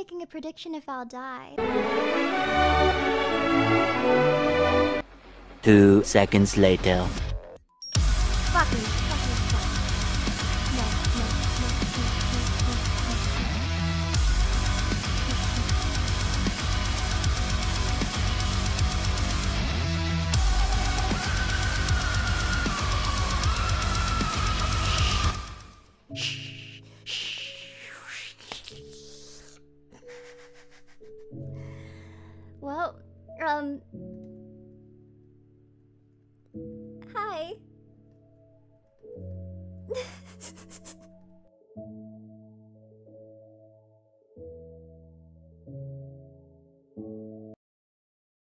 making a prediction if I'll die. Two seconds later. Fuck me. well, um. Hi.